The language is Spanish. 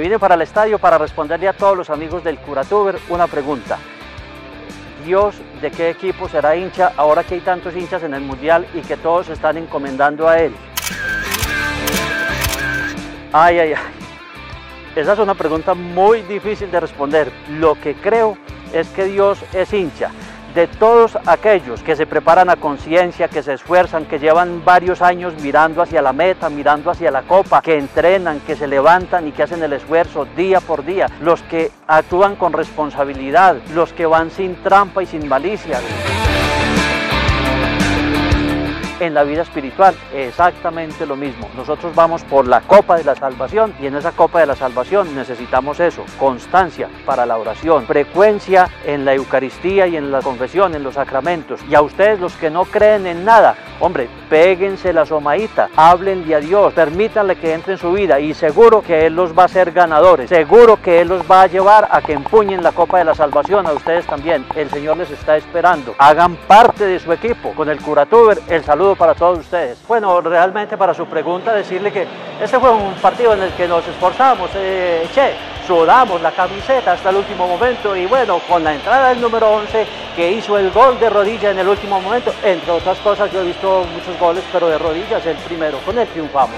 vine para el estadio para responderle a todos los amigos del Curatuber una pregunta. Dios, ¿de qué equipo será hincha ahora que hay tantos hinchas en el Mundial y que todos están encomendando a él? Ay, ay, ay. Esa es una pregunta muy difícil de responder. Lo que creo es que Dios es hincha de todos aquellos que se preparan a conciencia, que se esfuerzan, que llevan varios años mirando hacia la meta, mirando hacia la copa, que entrenan, que se levantan y que hacen el esfuerzo día por día, los que actúan con responsabilidad, los que van sin trampa y sin malicia en la vida espiritual exactamente lo mismo. Nosotros vamos por la copa de la salvación y en esa copa de la salvación necesitamos eso, constancia para la oración, frecuencia en la Eucaristía y en la confesión, en los sacramentos. Y a ustedes los que no creen en nada, hombre, péguense la somaíta, háblenle a Dios, permítanle que entre en su vida y seguro que Él los va a hacer ganadores, seguro que Él los va a llevar a que empuñen la copa de la salvación a ustedes también. El Señor les está esperando. Hagan parte de su equipo. Con el Curatuber, el saludo para todos ustedes. Bueno, realmente para su pregunta decirle que este fue un partido en el que nos esforzamos, eh, che, sudamos la camiseta hasta el último momento y bueno, con la entrada del número 11 que hizo el gol de rodilla en el último momento, entre otras cosas yo he visto muchos goles, pero de rodillas el primero, con el triunfamos.